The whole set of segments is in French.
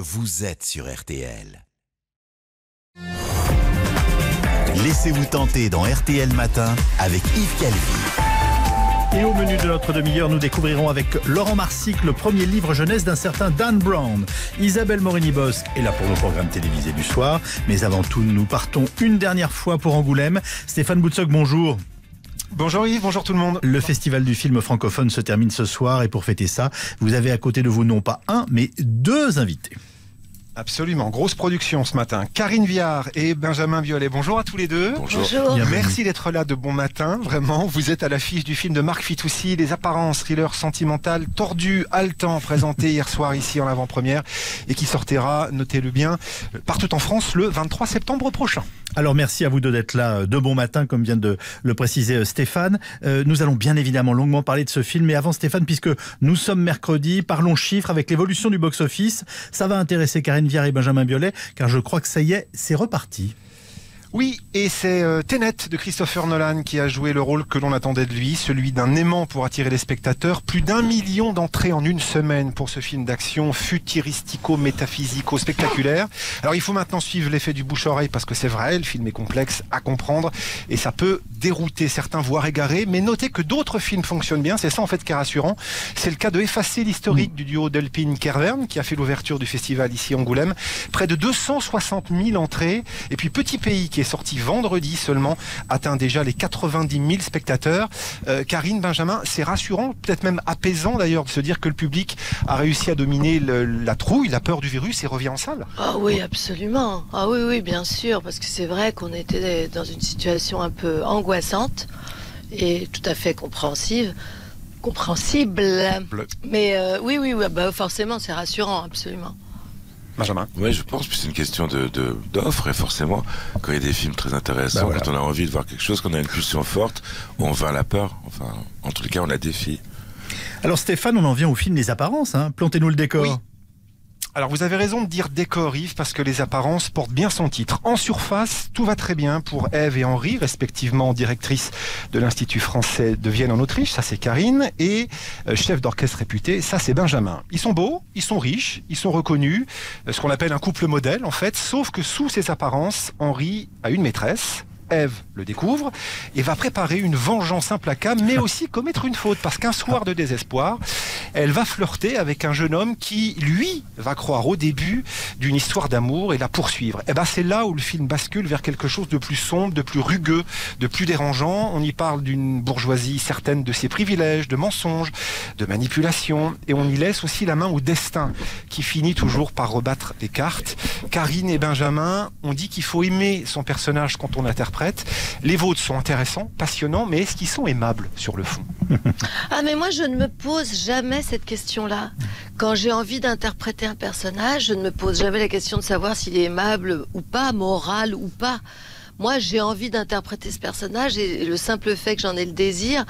vous êtes sur RTL. Laissez-vous tenter dans RTL Matin avec Yves Calvi. Et au menu de notre demi-heure, nous découvrirons avec Laurent Marsic le premier livre jeunesse d'un certain Dan Brown. Isabelle Morini-Bosque est là pour nos programmes télévisés du soir. Mais avant tout, nous partons une dernière fois pour Angoulême. Stéphane Boutsock, bonjour. Bonjour Yves, bonjour tout le monde. Le festival du film francophone se termine ce soir et pour fêter ça, vous avez à côté de vous non pas un, mais deux invités. Absolument, grosse production ce matin. Karine Viard et Benjamin Violet. Bonjour à tous les deux. Bonjour. Merci d'être là de bon matin. Vraiment, vous êtes à l'affiche du film de Marc Fitoussi, Les apparences, thriller sentimental, tordu, haletant, présenté hier soir ici en avant-première et qui sortira, notez-le bien, partout en France le 23 septembre prochain. Alors merci à vous deux d'être là de bon matin, comme vient de le préciser euh, Stéphane. Euh, nous allons bien évidemment longuement parler de ce film, mais avant Stéphane, puisque nous sommes mercredi, parlons chiffres avec l'évolution du box-office. Ça va intéresser Karine Viard et Benjamin Biolay, car je crois que ça y est, c'est reparti. Oui, et c'est euh, de Christopher Nolan qui a joué le rôle que l'on attendait de lui, celui d'un aimant pour attirer les spectateurs. Plus d'un million d'entrées en une semaine pour ce film d'action futuristico-métaphysico-spectaculaire. Alors il faut maintenant suivre l'effet du bouche-oreille parce que c'est vrai, le film est complexe à comprendre et ça peut dérouter certains, voire égarer. Mais notez que d'autres films fonctionnent bien, c'est ça en fait qui est rassurant. C'est le cas de Effacer l'historique du duo Delpine Kervern qui a fait l'ouverture du festival ici Angoulême. Près de 260 000 entrées. Et puis Petit Pays qui est sorti vendredi seulement, atteint déjà les 90 000 spectateurs. Euh, Karine, Benjamin, c'est rassurant, peut-être même apaisant d'ailleurs, de se dire que le public a réussi à dominer le- la trouille, la peur du virus et revient en salle. Ah oui, absolument. Ah oui, oui, bien sûr, parce que c'est vrai qu'on était dans une situation un peu angoissante et tout à fait compréhensive. Compréhensible. Mais euh, oui, oui, oui, bah forcément, c'est rassurant, absolument. Benjamin. Oui, je pense que c'est une question de de- d'offre et forcément, quand il y a des films très intéressants, Bah voilà. quand on a envie de voir quelque chose, quand on a une pulsion forte, on vainc la peur. Enfin, en tous les cas, on la défie. Alors Stéphane, on en vient au film Les Apparences. Hein. Plantez-nous le décor. Oui. Alors vous avez raison de dire décor Yves parce que les apparences portent bien son titre. En surface, tout va très bien pour Ève et Henri, respectivement directrice de l'Institut français de Vienne en Autriche, ça c'est Karine, et euh, chef d'orchestre réputé, ça c'est Benjamin. Ils sont beaux, ils sont riches, ils sont reconnus, euh, ce qu'on appelle un couple modèle en fait, sauf que sous ces apparences, Henri a une maîtresse. Ève le découvre et va préparer une vengeance implacable, mais aussi commettre une faute, parce qu'un soir de désespoir, elle va flirter avec un jeune homme qui, lui, va croire au début d'une histoire d'amour et la poursuivre. Et ben c'est là où le film bascule vers quelque chose de plus sombre, de plus rugueux, de plus dérangeant. On y parle d'une bourgeoisie certaine de ses privilèges, de mensonges, de manipulation, et on y laisse aussi la main au destin, qui finit toujours par rebattre les cartes. Karine et Benjamin ont dit qu'il faut aimer son personnage quand on Les vôtres sont intéressants, passionnants, mais est-ce qu'ils sont aimables sur le fond? Ah mais moi je ne me pose jamais cette question-là. Quand j'ai envie d'interpréter un personnage, je ne me pose jamais la question de savoir s'il est aimable ou pas, moral ou pas. Moi j'ai envie d'interpréter ce personnage et le simple fait que j'en ai le désir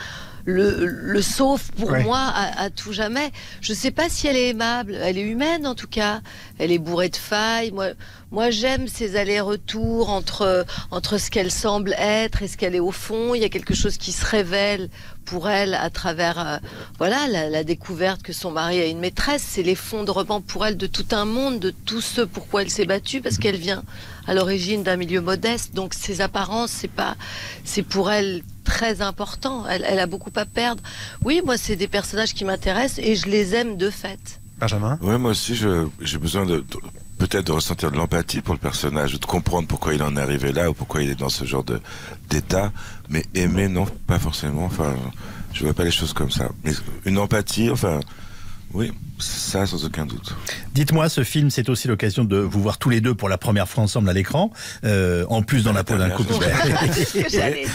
le, le sauve pour Ouais. moi à, à tout jamais. Je sais pas si elle est aimable, elle est humaine en tout cas. Elle est bourrée de failles. Moi, moi j'aime ces allers-retours entre entre ce qu'elle semble être et ce qu'elle est au fond. Il y a quelque chose qui se révèle pour elle à travers euh, voilà la, la découverte que son mari a une maîtresse. C'est l'effondrement pour elle de tout un monde, de tout ce pourquoi elle s'est battue parce qu'elle vient à l'origine d'un milieu modeste. Donc ses apparences, c'est pas c'est pour elle très important. Elle, elle a beaucoup à perdre. Oui, moi c'est des personnages qui m'intéressent et je les aime de fait. Benjamin? Ouais, moi aussi, je- j'ai besoin de, de- peut-être de ressentir de l'empathie pour le personnage, de comprendre pourquoi il en est arrivé là ou pourquoi il est dans ce genre de d'état. Mais aimer, non, pas forcément. Enfin, je vois pas les choses comme ça. Mais une empathie, enfin, oui, ça sans aucun doute. Dites-moi, ce film, c'est aussi l'occasion de vous voir tous les deux pour la première fois ensemble à l'écran, euh, en plus dans la peau d'un couple.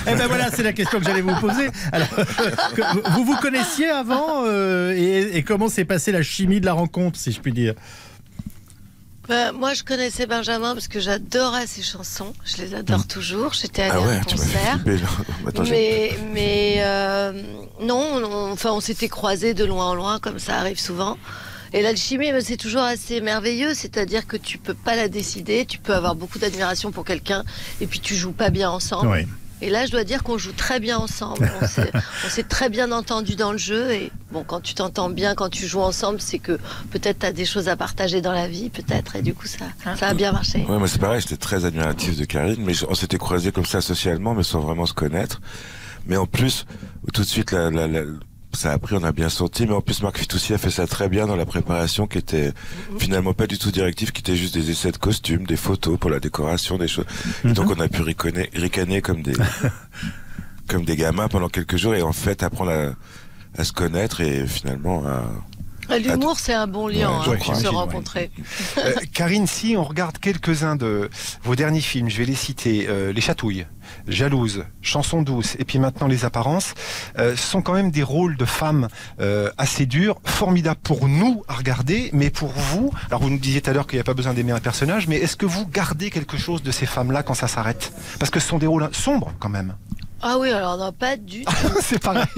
Eh ben voilà, c'est la question que j'allais vous poser. Alors, vous vous connaissiez avant euh, et, et comment s'est passée la chimie de la rencontre, si je puis dire? Ben, moi, je connaissais Benjamin parce que j'adorais ses chansons. Je les adore toujours. J'étais allée Ah à ouais, un fait concert. flipper. Attends, Mais, mais euh, non, on- enfin, on s'était croisés de loin en loin, comme ça arrive souvent. Et l'alchimie, ben, c'est toujours assez merveilleux, c'est-à-dire que tu peux pas la décider, tu peux avoir beaucoup d'admiration pour quelqu'un, et puis tu joues pas bien ensemble. Oui. Et là, je dois dire qu'on joue très bien ensemble. On s'est- très bien entendu dans le jeu. Et bon, quand tu t'entends bien, quand tu joues ensemble, c'est que peut-être tu as des choses à partager dans la vie, peut-être. Et du coup, ça, ça a bien marché. Ouais, moi c'est pareil, j'étais très admiratif de Karine, mais on s'était croisés comme ça socialement, mais sans vraiment se connaître. Mais en plus, tout de suite, la, la, la- ça a pris, on a bien senti, mais en plus Marc Fitoussi a fait ça très bien dans la préparation, qui était finalement pas du tout directive, qui était juste des essais de costumes, des photos pour la décoration, des choses. Et donc on a pu ricaner, ricaner comme des comme des gamins pendant quelques jours, et en fait apprendre à, à se connaître et finalement à L'humour, c'est un bon lien Ouais, hein, pour se ouais. rencontrer. Euh, Karine, si on regarde quelques-uns de vos derniers films, je vais les citer, euh, Les Chatouilles, Jalouse, Chanson douce, et puis maintenant Les Apparences, euh, ce sont quand même des rôles de femmes euh, assez durs, formidables pour nous à regarder, mais pour vous, alors vous nous disiez tout à l'heure qu'il n'y a pas besoin d'aimer un personnage, mais est-ce que vous gardez quelque chose de ces femmes-là quand ça s'arrête? Parce que ce sont des rôles sombres quand même. Ah oui, alors non, pas du tout. C'est pareil.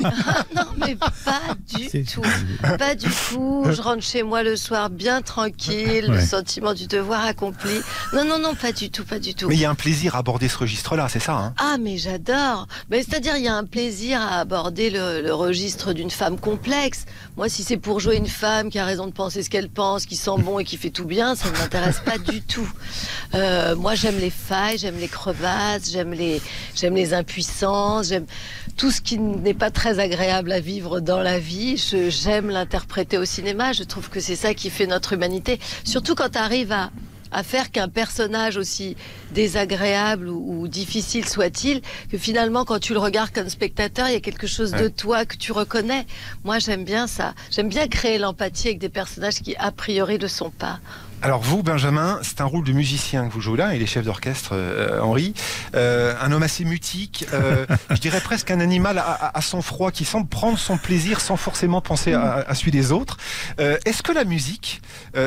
non, mais pas du tout. Pas du tout. Je rentre chez moi le soir bien tranquille, le sentiment du devoir accompli. Non, non, non, pas du tout, pas du tout. Mais il y a un plaisir à aborder ce registre-là, c'est ça hein? Ah, mais j'adore. Mais c'est-à-dire, il y a un plaisir à aborder le, le registre d'une femme complexe. Moi, si c'est pour jouer une femme qui a raison de penser ce qu'elle pense, qui sent bon et qui fait tout bien, ça ne m'intéresse pas du tout. Euh, moi, j'aime les failles, j'aime les crevasses, j'aime les, j'aime les j'aime tout ce qui n'est pas très agréable à vivre dans la vie. J'aime l'interpréter au cinéma. Je trouve que c'est ça qui fait notre humanité. Surtout quand tu arrives à à faire qu'un personnage aussi désagréable ou, ou difficile soit-il, que finalement quand tu le regardes comme spectateur, il y a quelque chose de toi que tu reconnais. Moi j'aime bien ça. J'aime bien créer l'empathie avec des personnages qui a priori ne sont pas. Alors vous, Benjamin, c'est un rôle de musicien que vous jouez là, et les chefs d'orchestre, euh, Henri. Euh, un homme assez mutique, euh, je dirais presque un animal à, à- sang froid qui semble prendre son plaisir sans forcément penser à, à celui des autres. Est-ce que la musique,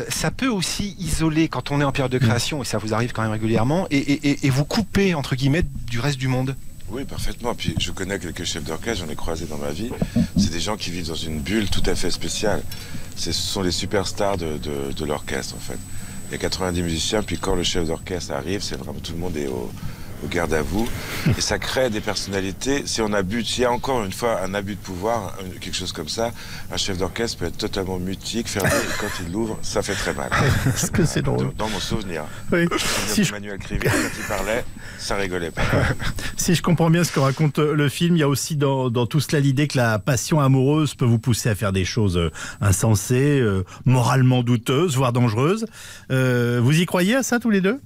ça peut aussi isoler quand on est en période de création, et ça vous arrive quand même régulièrement, et, et- et- et vous couper, entre guillemets, du reste du monde? Oui, parfaitement. Puis je connais quelques chefs d'orchestre, j'en ai croisé dans ma vie. C'est des gens qui vivent dans une bulle tout à fait spéciale. Ce sont les superstars de, l'orchestre, en fait. Il y a 90 musiciens, puis quand le chef d'orchestre arrive, c'est vraiment tout le monde est au garde à vous. Et ça crée des personnalités. Si on abuse, s'il y a encore une fois un abus de pouvoir, quelque chose comme ça, un chef d'orchestre peut être totalement mutique, fermé, et quand il l'ouvre, ça fait très mal. Est-ce que c'est drôle Dans, mon souvenir. Oui. Si je, Manuel quand il parlait, ça rigolait pas. si je comprends bien ce que raconte euh, le film, il y a aussi dans, dans tout cela l'idée que la passion amoureuse peut vous pousser à faire des choses euh, insensées, euh, moralement douteuses, voire dangereuses. Euh, vous y croyez à ça tous les deux?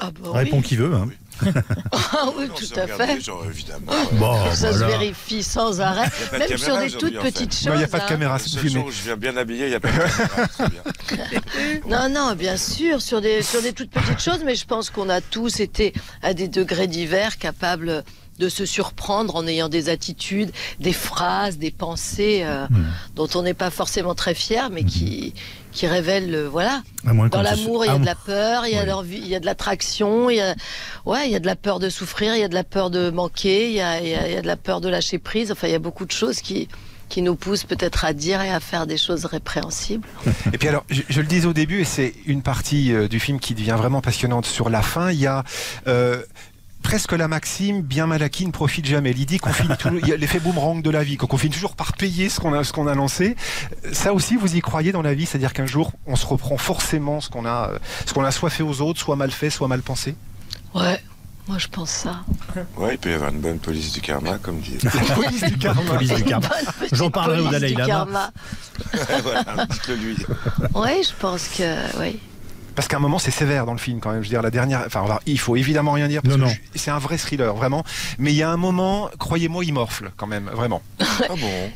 Ah bah Répond oui, qui veut. Hein. ah oui tout se à fait. évidemment. Bon, Ça se voilà. vérifie sans arrêt, de même caméra sur des toutes en fait. petites choses. Non, il n'y a pas de hein. caméra, jour où je viens bien habillé, il n'y a pas de caméra. Bien. Non, non, bien sûr, sur des, sur des toutes petites choses, mais je pense qu'on a tous été à des degrés divers capables de se surprendre en ayant des attitudes, des phrases, des pensées euh, Hmm. dont on n'est pas forcément très fier, mais qui, qui révèlent, le- voilà. Dans l'amour, il y a Ah, de la peur, il y a de l'envie, il y a de l'attraction, il y a, ouais, il y a de la peur de souffrir, il y a de la peur de manquer, il y a, il y a- il y a de la peur de lâcher prise. Enfin, il y a beaucoup de choses qui, qui nous poussent peut-être à dire et à faire des choses répréhensibles. Et puis alors, je, je le disais au début, et c'est une partie euh, du film qui devient vraiment passionnante sur la fin, il y a... euh, Presque la maxime, bien mal acquis ne profite jamais. L'idée qu'on finit tout, il y a l'effet boomerang de la vie, qu'on finit toujours par payer ce qu'on a, ce qu'on a lancé. Ça aussi, vous y croyez dans la vie, c'est-à-dire qu'un jour, on se reprend forcément ce qu'on a, ce qu'on a soit fait aux autres, soit mal fait, soit mal pensé? Ouais, moi je pense ça. Ouais, il peut y avoir une bonne police du karma, comme dit. La police du karma. Police du karma. J'en parlerai au police Dalai du Lama. karma. voilà, dites-le lui. Oui, je pense que oui. Parce qu'à un moment, c'est sévère dans le film quand même. Je veux dire, la dernière. Enfin, alors, il faut évidemment rien dire parce Non, que je- c'est un vrai thriller, vraiment. Mais il y a un moment, croyez-moi, il morfle quand même, vraiment. Ah bon?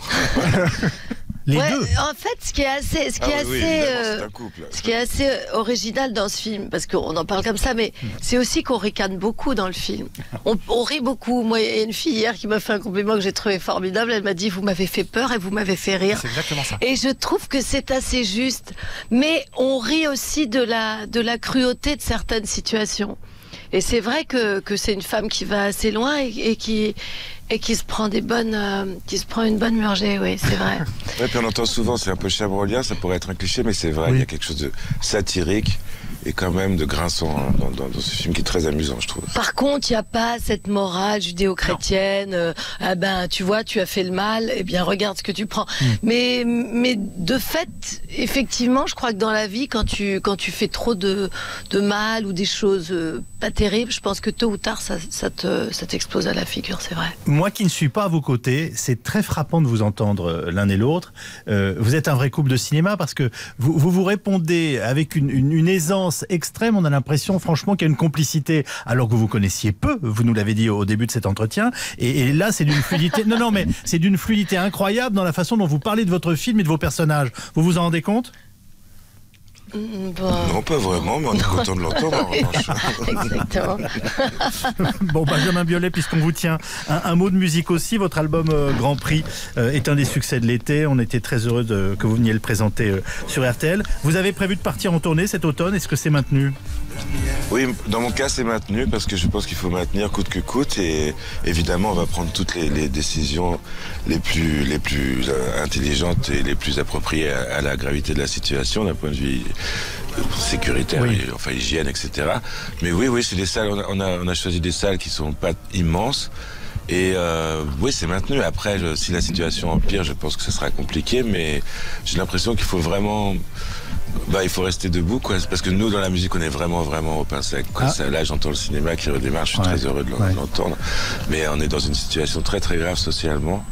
Les Ouais, deux. En fait, ce qui est assez, ce qui Ah est oui, assez, euh, ce qui est assez original dans ce film, parce qu'on en parle comme ça, mais c'est aussi qu'on ricane beaucoup dans le film. On, on rit beaucoup. Moi, il y a une fille hier qui m'a fait un compliment que j'ai trouvé formidable. Elle m'a dit "Vous m'avez fait peur et vous m'avez fait rire." C'est exactement ça. Et je trouve que c'est assez juste. Mais on rit aussi de la, de la cruauté de certaines situations. Et c'est vrai que, que c'est une femme qui va assez loin et, et qui, Et qui se prend des bonnes, euh, qui se prend une bonne murgée, oui, c'est vrai. Ouais, puis on entend souvent, c'est un peu chabrolien, ça pourrait être un cliché, mais c'est vrai, il y a quelque chose de satirique et quand même de grinçant hein, dans, dans- dans ce film qui est très amusant, je trouve. Par contre, il n'y a pas cette morale judéo-chrétienne. euh, ah ben, tu vois, tu as fait le mal, eh bien, regarde ce que tu prends. Mais, mais de fait, effectivement, je crois que dans la vie, quand tu, quand tu fais trop de, de mal ou des choses euh, pas terribles, je pense que tôt ou tard, ça, ça te, ça t'explose à la figure, c'est vrai. Moi qui ne suis pas à vos côtés, c'est très frappant de vous entendre euh, l'un et l'autre. Euh, vous êtes un vrai couple de cinéma parce que vous vous, vous répondez avec une, une- une aisance extrême. On a l'impression, franchement, qu'il y a une complicité alors que vous connaissiez peu. Vous nous l'avez dit au début de cet entretien. Et, là, c'est d'une fluidité. non, non, mais c'est d'une fluidité incroyable dans la façon dont vous parlez de votre film et de vos personnages. Vous vous en rendez compte? Bon. Non, pas vraiment, mais on est content de l'entendre en revanche. Exactement. Bon, Benjamin Biolay, puisqu'on vous tient, un, un mot de musique aussi. Votre album euh, Grand Prix euh, est un des succès de l'été. On était très heureux de- que vous veniez le présenter euh, sur RTL. Vous avez prévu de partir en tournée cet automne. Est-ce que c'est maintenu? Oui, dans mon cas, c'est maintenu parce que je pense qu'il faut maintenir coûte que coûte et évidemment, on va prendre toutes les, les décisions les plus, les plus euh, intelligentes et les plus appropriées à, à la gravité de la situation d'un point de vue sécuritaire, Oui. et, enfin hygiène, etc. Mais oui, oui, c'est des salles. On a, on a, on a choisi des salles qui sont pas immenses. Et euh, oui, c'est maintenu. Après, je- si la situation empire, je pense que ce sera compliqué, mais j'ai l'impression qu'il faut vraiment bah, il faut rester debout, quoi. Parce que nous, dans la musique, on est vraiment, vraiment au pain sec. quoi. Ah. Ça, là, j'entends le cinéma qui redémarre. Je suis Ouais. très heureux de l'en- Ouais. de l'entendre. Mais on est dans une situation très, très grave socialement.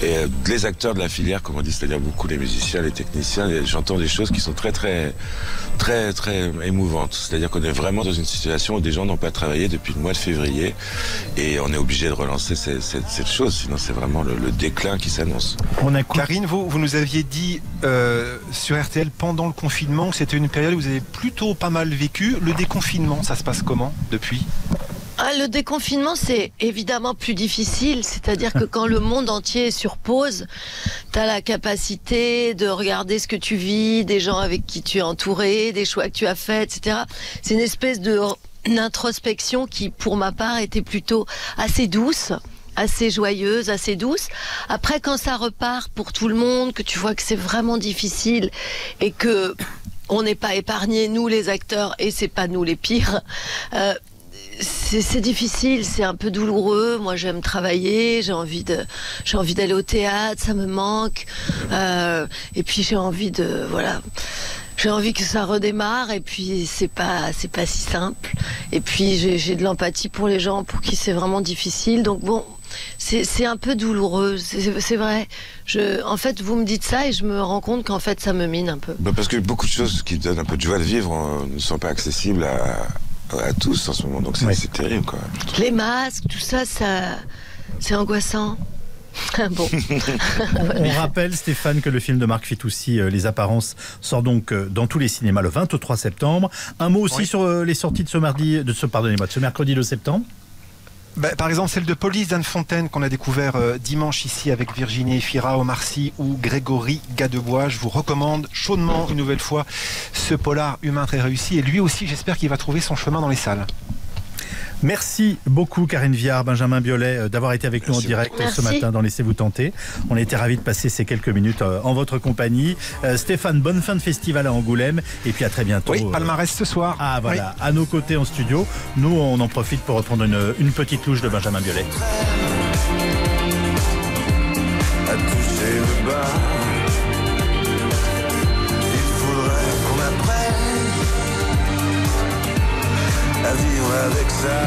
Et euh, les acteurs de la filière, comme on dit, c'est-à-dire beaucoup les musiciens, les techniciens, j'entends des choses qui sont très, très, très, très émouvantes. C'est-à-dire qu'on est vraiment dans une situation où des gens n'ont pas travaillé depuis le mois de février, et on est obligé de relancer cette, cette, cette chose. Sinon, c'est vraiment le, le déclin qui s'annonce. On a Karine, vous, vous nous aviez dit euh, sur RTL pendant le confinement que c'était une période où vous avez plutôt pas mal vécu. Le déconfinement, ça se passe comment depuis? Ah, le déconfinement, c'est évidemment plus difficile. C'est-à-dire que quand le monde entier est sur pause, tu as la capacité de regarder ce que tu vis, des gens avec qui tu es entouré, des choix que tu as faits, etc. C'est une espèce de introspection qui, pour ma part, était plutôt assez douce assez joyeuse, assez douce. Après, quand ça repart pour tout le monde, que tu vois que c'est vraiment difficile et que on n'est pas épargnés, nous les acteurs, et c'est pas nous les pires, euh, c'est difficile, c'est un peu douloureux. Moi, j'aime travailler, j'ai envie de, j'ai envie d'aller au théâtre, ça me manque. Euh, et puis j'ai envie de, voilà, j'ai envie que ça redémarre. Et puis c'est pas, c'est pas si simple. Et puis j'ai de l'empathie pour les gens pour qui c'est vraiment difficile. Donc bon, c'est un peu douloureux. C'est c'est vrai. Je, en fait, vous me dites ça et je me rends compte qu'en fait, ça me mine un peu. Bah, parce que beaucoup de choses qui donnent un peu de joie de vivre euh, ne sont pas accessibles à, à tous en ce moment. Donc c'est Ouais. terrible, quoi. Les masques, tout ça, ça, c'est angoissant. bon. On rappelle, Stéphane, que le film de Marc Fitoussi, euh, Les Apparences, sort donc euh, dans tous les cinémas le 23 septembre. Un mot aussi Oui. sur euh, les sorties de ce mardi, de ce pardonnez-moi, de ce mercredi 2 septembre. Bah, par exemple, celle de Police d'Anne Fontaine qu'on a découvert euh, dimanche ici avec Virginie Efira, Omar Sy ou Grégory Gadebois. Je vous recommande chaudement une nouvelle fois ce polar humain très réussi. Et lui aussi, j'espère qu'il va trouver son chemin dans les salles. Merci beaucoup, Karine Viard, Benjamin Biolay, euh, d'avoir été avec nous en direct ce Merci. matin dans Laissez-vous tenter. On a été ravis de passer ces quelques minutes euh, en votre compagnie. Euh, Stéphane, bonne fin de festival à Angoulême. Et puis à très bientôt. Oui, palmarès ce soir. Ah voilà, à nos côtés en studio. Nous, on en profite pour reprendre une, une petite louche de Benjamin Biolay. à toucher le bas. Avec ça.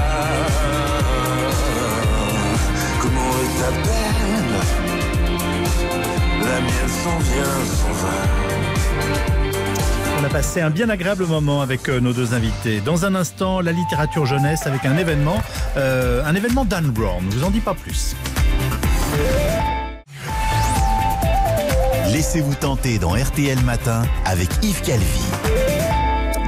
Comment est ta peine La mienne s'en vient, s'en va. On a passé un bien agréable moment avec euh, nos deux invités. Dans un instant, la littérature jeunesse avec un événement, euh, un événement Dan Brown. Je vous en dis pas plus. Laissez-vous tenter dans RTL Matin avec Yves Calvi.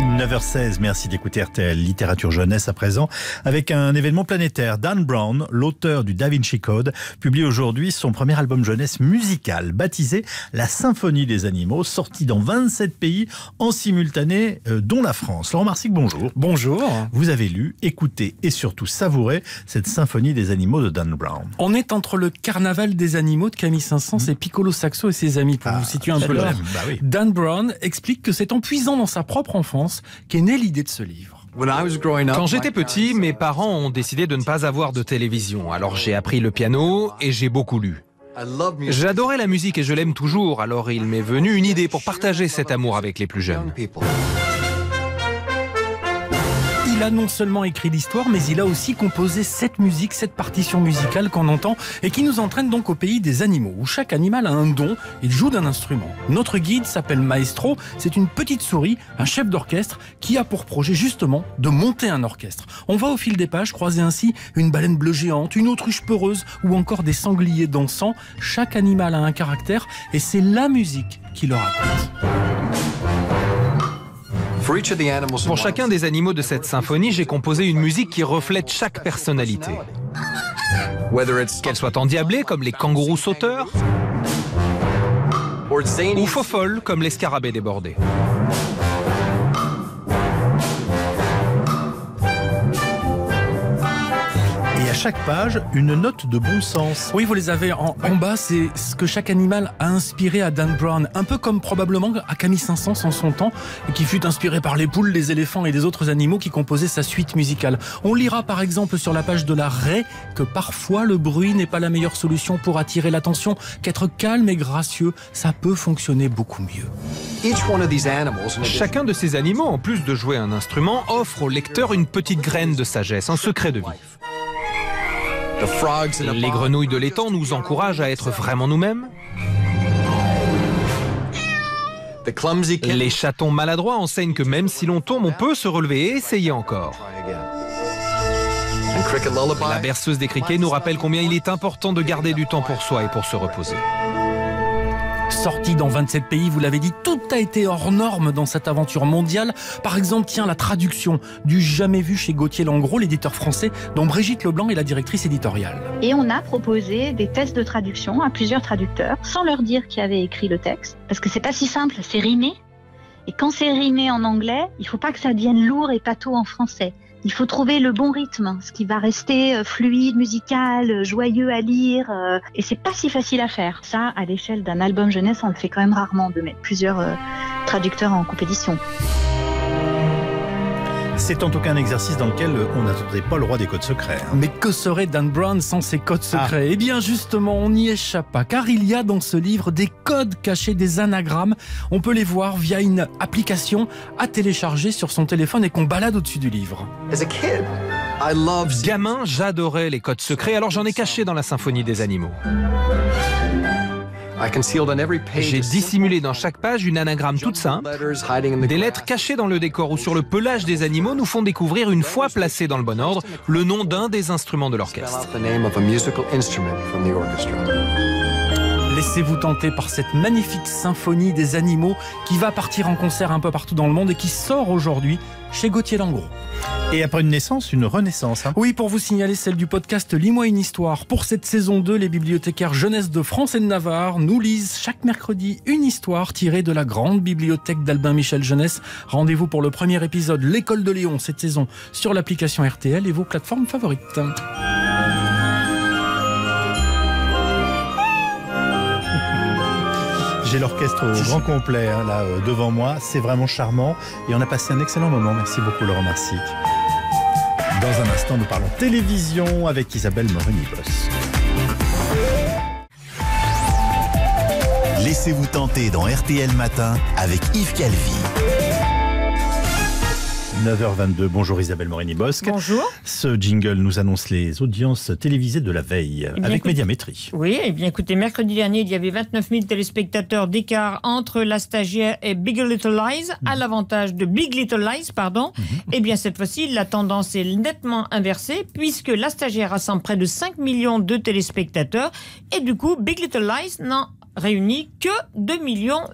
9h16, merci d'écouter RTL Littérature Jeunesse à présent avec un événement planétaire. Dan Brown, l'auteur du Da Vinci Code, publie aujourd'hui son premier album jeunesse musical baptisé La Symphonie des animaux, sorti dans 27 pays en simultané, euh, dont la France. Laurent Marsic, bonjour. Bonjour. Vous avez lu, écouté et surtout savouré cette Symphonie des animaux de Dan Brown. On est entre le Carnaval des animaux de Camille Saint-Saëns et Piccolo Saxo et ses amis, pour Ah, vous situer un peu même, bah oui. Dan Brown explique que c'est en puisant dans sa propre enfance qu'est née l'idée de ce livre. Quand j'étais petit, mes parents ont décidé de ne pas avoir de télévision. Alors j'ai appris le piano et j'ai beaucoup lu. J'adorais la musique et je l'aime toujours. Alors il m'est venu une idée pour partager cet amour avec les plus jeunes. Non seulement écrit l'histoire, mais il a aussi composé cette musique, cette partition musicale qu'on entend et qui nous entraîne donc au pays des animaux, où chaque animal a un don, il joue d'un instrument. Notre guide s'appelle Maestro, c'est une petite souris, un chef d'orchestre, qui a pour projet justement de monter un orchestre. On va au fil des pages croiser ainsi une baleine bleue géante, une autruche peureuse ou encore des sangliers dansants. Chaque animal a un caractère et c'est la musique qui le raconte. Pour chacun des animaux de cette symphonie, j'ai composé une musique qui reflète chaque personnalité. Qu'elle soit endiablée comme les kangourous sauteurs ou fofolle comme les scarabées débordés. Chaque page, une note de bon sens. Oui, vous les avez en, en bas, c'est ce que chaque animal a inspiré à Dan Brown, un peu comme probablement à Camille Saint-Saëns en son temps, et qui fut inspiré par les poules, les éléphants et des autres animaux qui composaient sa suite musicale. On lira par exemple sur la page de la raie que parfois le bruit n'est pas la meilleure solution pour attirer l'attention, qu'être calme et gracieux, ça peut fonctionner beaucoup mieux. Chacun de ces animaux, en plus de jouer un instrument, offre au lecteur une petite graine de sagesse, un secret de vie. Les grenouilles de l'étang nous encouragent à être vraiment nous-mêmes. Les chatons maladroits enseignent que même si l'on tombe, on peut se relever et essayer encore. La berceuse des criquets nous rappelle combien il est important de garder du temps pour soi et pour se reposer. Sorti dans 27 pays, vous l'avez dit, tout a été hors norme dans cette aventure mondiale. Par exemple, tiens, la traduction du jamais vu chez Gauthier Langros, l'éditeur français, dont Brigitte Leblanc est la directrice éditoriale. Et on a proposé des tests de traduction à plusieurs traducteurs, sans leur dire qui avait écrit le texte, parce que c'est pas si simple, c'est rimé. Et quand c'est rimé en anglais, il faut pas que ça devienne lourd et pâteau en français. Il faut trouver le bon rythme, ce qui va rester euh, fluide, musical, euh, joyeux à lire. euh, Et c'est pas si facile à faire. Ça, à l'échelle d'un album jeunesse, on le fait quand même rarement de mettre plusieurs traducteurs en compétition. C'est en tout cas un exercice dans lequel on n'attendait pas le roi des codes secrets. hein. Mais que serait Dan Brown sans ses codes secrets? Eh bien justement, on n'y échappe pas, car il y a dans ce livre des codes cachés, des anagrammes. On peut les voir via une application à télécharger sur son téléphone et qu'on balade au-dessus du livre. Gamin, j'adorais les codes secrets, alors j'en ai caché dans la symphonie des animaux. J'ai dissimulé dans chaque page une anagramme toute simple. Des lettres cachées dans le décor ou sur le pelage des animaux nous font découvrir, une fois placés dans le bon ordre, le nom d'un des instruments de l'orchestre. Laissez-vous tenter par cette magnifique symphonie des animaux qui va partir en concert un peu partout dans le monde et qui sort aujourd'hui chez Gauthier Langros. Et après une naissance, une renaissance. hein. Oui, pour vous signaler celle du podcast Lis-moi une histoire. Pour cette saison 2, les bibliothécaires jeunesse de France et de Navarre nous lisent chaque mercredi une histoire tirée de la grande bibliothèque d'Albin Michel Jeunesse. Rendez-vous pour le premier épisode L'école de Léon cette saison sur l'application RTL et vos plateformes favorites. J'ai l'orchestre au grand complet hein, là euh, devant moi. C'est vraiment charmant et on a passé un excellent moment. Merci beaucoup Laurent Marsic. Dans un instant, nous parlons télévision avec Isabelle Morini-Boss. Laissez-vous tenter dans RTL Matin avec Yves Calvi. 9h22. Bonjour Isabelle Morini-Bosque. Bonjour. Ce jingle nous annonce les audiences télévisées de la veille Eh avec écoute- Médiamétrie. Oui, eh bien écoutez, mercredi dernier, il y avait 29 000 téléspectateurs d'écart entre La Stagiaire et Big Little Lies, à l'avantage de Big Little Lies, pardon. Eh bien cette fois-ci, la tendance est nettement inversée, puisque La Stagiaire rassemble près de 5 millions de téléspectateurs, et du coup, Big Little Lies n'en réuni que 2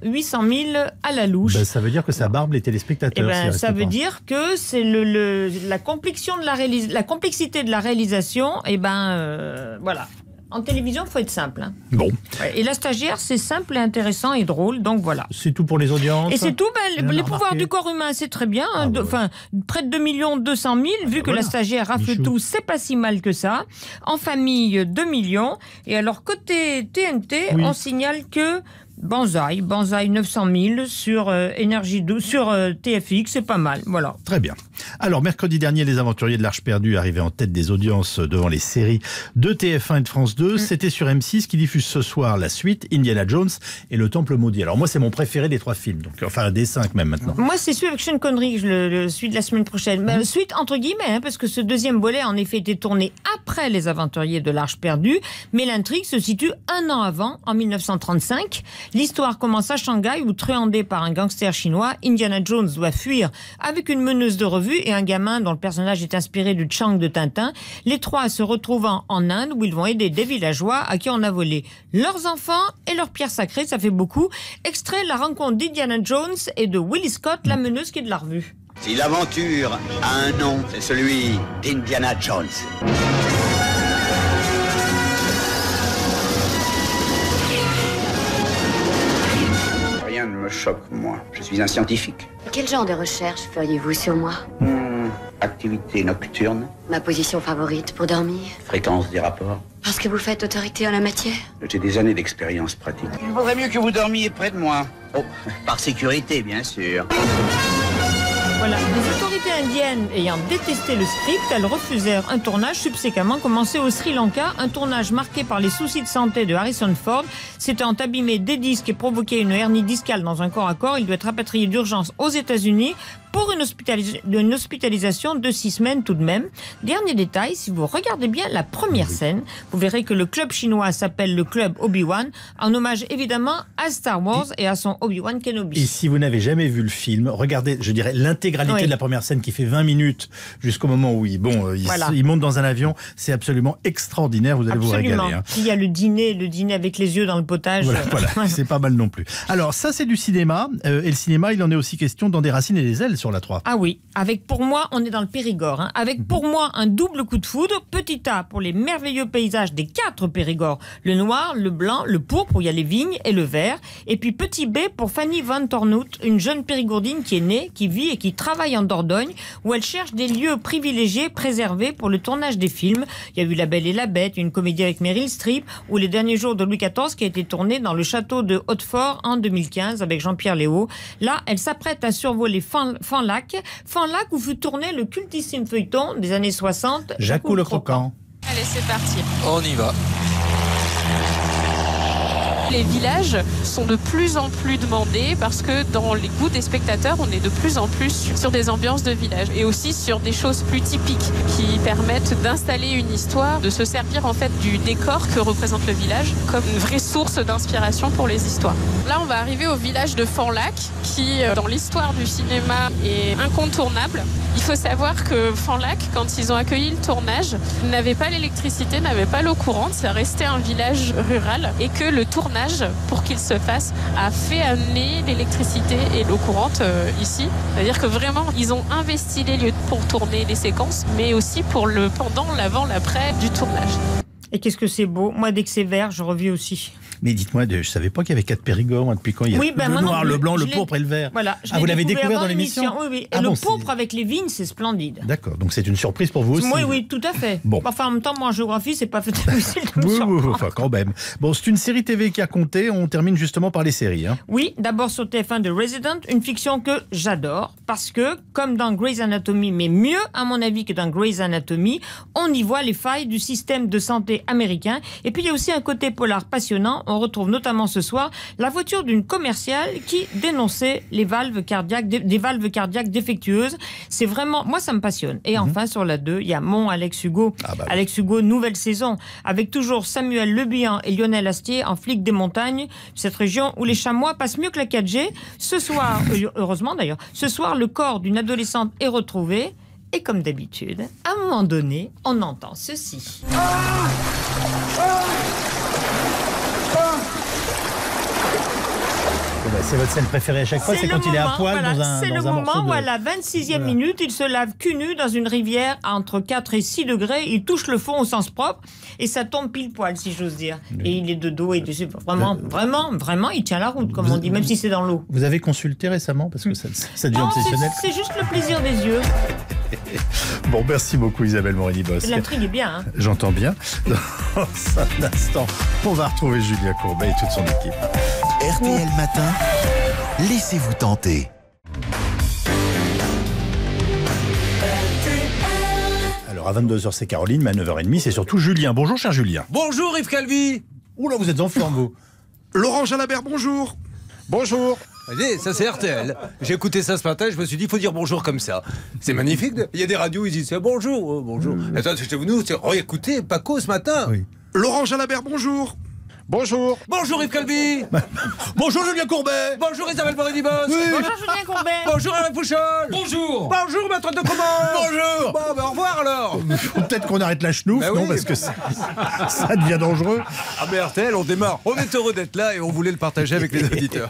800 000 à la louche. Ben, ça veut dire que ça barbe les Eh téléspectateurs. ben, s'il reste ça veut pas. dire que c'est le, le- la, complexion de la, la complexité de la réalisation. Et ben euh, voilà. En télévision, il faut être simple. hein. Bon, Et la stagiaire, c'est simple et intéressant et drôle. Donc voilà. c'est tout pour les audiences. Et c'est tout, ben, les, pouvoirs du corps humain, c'est très bien. hein, Ah, bah, Enfin, près de 2 millions 200 000, vu que voilà. la stagiaire rafle Michou. tout, c'est pas si mal que ça. En famille, 2 millions. Et alors, côté TNT, Oui. on signale que Banzai, Banzai 900 000 sur euh, Énergie 12, sur euh, TFX, c'est pas mal. Voilà. Très bien. Alors, mercredi dernier, les aventuriers de l'Arche perdue arrivaient en tête des audiences devant les séries de TF1 et de France 2. Mm. C'était sur M6 qui diffuse ce soir la suite, Indiana Jones et le Temple Maudit. Alors, moi, c'est mon préféré des trois films. Donc, enfin, des cinq même maintenant. Moi, c'est celui avec Sean Connery, je le, le celui de la semaine prochaine. Mmh. Mais, suite entre guillemets, hein, parce que ce deuxième volet a en effet été tourné après Les Aventuriers de l'Arche perdue, mais l'intrigue se situe un an avant, en 1935. L'histoire commence à Shanghai, où truandé par un gangster chinois, Indiana Jones doit fuir avec une meneuse de revue et un gamin dont le personnage est inspiré du Chang de Tintin. Les trois se retrouvant en Inde, où ils vont aider des villageois à qui on a volé leurs enfants et leurs pierres sacrées, ça fait beaucoup. Extrait la rencontre d'Indiana Jones et de Willie Scott, la meneuse qui est de la revue. Si l'aventure a un nom, c'est celui d'Indiana Jones. Me choque, moi. Je suis un scientifique. Quel genre de recherche feriez-vous sur moi Hmm, activité nocturne, Ma position favorite pour dormir fréquence des rapports. Parce que vous faites autorité en la matière J'ai des années d'expérience pratique. Il vaudrait mieux que vous dormiez près de moi. Oh, par sécurité, bien sûr. Voilà, les autorités indiennes ayant détesté le script, elles refusèrent un tournage subséquemment commencé au Sri Lanka, un tournage marqué par les soucis de santé de Harrison Ford. S'étant abîmé des disques et provoqué une hernie discale dans un corps à corps, il doit être rapatrié d'urgence aux États-Unis pour une, hospitalis- une hospitalisation de six semaines tout de même. Dernier détail, si vous regardez bien la première scène, vous verrez que le club chinois s'appelle le club Obi-Wan, en hommage évidemment à Star Wars et à son Obi-Wan Kenobi. Et si vous n'avez jamais vu le film, regardez, je dirais, l'intégralité Oui. de la première scène qui fait 20 minutes jusqu'au moment où il, bon, euh, il, Voilà. il monte dans un avion. C'est absolument extraordinaire. Vous allez vous régaler. hein. Il y a le dîner, le dîner avec les yeux dans le potage. Voilà, voilà. c'est pas mal non plus. Alors, ça, c'est du cinéma. euh, et le cinéma, il en est aussi question dans des racines et des ailes sur la 3. Ah oui, avec pour moi, on est dans le Périgord. hein. Avec pour moi un double coup de foudre. Petit A pour les merveilleux paysages des quatre Périgord. Le noir, le blanc, le pourpre où il y a les vignes et le vert. Et puis petit B pour Fanny Van Tornout, une jeune périgourdine qui est née, qui vit et qui travaille en Dordogne, où elle cherche des lieux privilégiés, préservés pour le tournage des films. Il y a eu La Belle et la Bête, une comédie avec Meryl Streep, ou Les Derniers Jours de Louis XIV qui a été tourné dans le château de Hautefort en 2015 avec Jean-Pierre Léo. Là, elle s'apprête à survoler Fan- Fanlac, Fanlac où fut tourné le cultissime feuilleton des années 60. Jacou le croquant. Allez, c'est parti. On y va. Les villages sont de plus en plus demandés parce que dans les goûts des spectateurs, on est de plus en plus sur des ambiances de village et aussi sur des choses plus typiques qui permettent d'installer une histoire, de se servir en fait du décor que représente le village comme une vraie source d'inspiration pour les histoires. Là, on va arriver au village de Fanlac qui, euh, dans l'histoire du cinéma, est incontournable. Il faut savoir que Fanlac, quand ils ont accueilli le tournage, n'avait pas l'électricité, n'avait pas l'eau courante, ça restait un village rural et que le tournage, pour qu'il se fasse, a fait amener l'électricité et l'eau courante euh, ici. C'est-à-dire que vraiment, ils ont investi les lieux pour tourner les séquences, mais aussi pour le pendant, l'avant, l'après du tournage. Et qu'est-ce que c'est beau. Moi, dès que c'est vert, je revis aussi. Mais dites-moi, je savais pas qu'il y avait quatre Périgord. moi, depuis quand il y a Oui, ben, le non noir, le blanc, le pourpre et le vert Voilà. Ah, vous l'avez découvert dans l'émission Oui, oui. Et Ah le bon, pourpre avec les vignes, c'est splendide. D'accord, donc c'est une surprise pour vous aussi. Oui, oui, tout à fait. Bon. Enfin, en même temps, moi, en géographie, c'est pas fait difficile Oui, oui, enfin quand même. Bon, c'est une série TV qui a compté. On termine justement par les séries. hein. Oui, d'abord sur TF1 de Resident, une fiction que j'adore parce que, comme dans Grey's Anatomy, mais mieux à mon avis que dans Grey's Anatomy, on y voit les failles du système de santé américain. Et puis il y a aussi un côté polar passionnant. On retrouve notamment ce soir la voiture d'une commerciale qui dénonçait les valves cardiaques, des valves cardiaques défectueuses. C'est vraiment, moi ça me passionne. Et enfin sur la 2, il y a mon Alex Hugo. Alex Hugo, nouvelle saison, avec toujours Samuel Le Bihan et Lionel Astier en flic des montagnes, cette région où les chamois passent mieux que la 4G. Ce soir, euh, heureusement d'ailleurs, ce soir le corps d'une adolescente est retrouvé. Et comme d'habitude, à un moment donné, on entend ceci. C'est votre scène préférée à chaque fois, c'est quand il est à poil voilà, dans un, C'est le un moment où, à la 26e Voilà. minute, il se lave cul nu dans une rivière à entre 4 et 6 degrés. Il touche le fond au sens propre et ça tombe pile poil, si j'ose dire. Et il est de dos et dessus. Vraiment, vraiment, vraiment, il tient la route, comme on dit, même si c'est dans l'eau. Vous avez consulté récemment parce que ça, ça devient c'est- obsessionnel. c'est juste le plaisir des yeux. Bon, merci beaucoup Isabelle Morini-Bosque. L'intrigue est bien. hein. J'entends bien. Dans un instant, on va retrouver Julien Courbet et toute son équipe. RTL Matin, laissez-vous tenter. Alors à 22h c'est Caroline, mais à 9h30 c'est surtout Julien. Bonjour cher Julien. Bonjour Yves Calvi Oula, vous êtes en forme vous. Laurent Jalabert, bonjour Bonjour ça c'est RTL. J'ai écouté ça ce matin, je me suis dit, il faut dire bonjour comme ça. C'est magnifique. Il y a des radios, ils disent bonjour, euh, bonjour. Attends, c'est venu, c'est oh, écoutez, Paco ce matin. Laurent Jalabert, bonjour Bonjour Bonjour Yves Calvi Bonjour Julien Courbet Bonjour Isabelle Morini-Bos Bonjour Julien Courbet. Bonjour Alain Pouchol Bonjour Bonjour maître de commande Bonjour Bon, ben au revoir alors Peut-être qu'on arrête la chenouf, Bah non oui. Parce que ça, ça devient dangereux. Ah mais RTL, on démarre. On est heureux d'être là et on voulait le partager avec les auditeurs.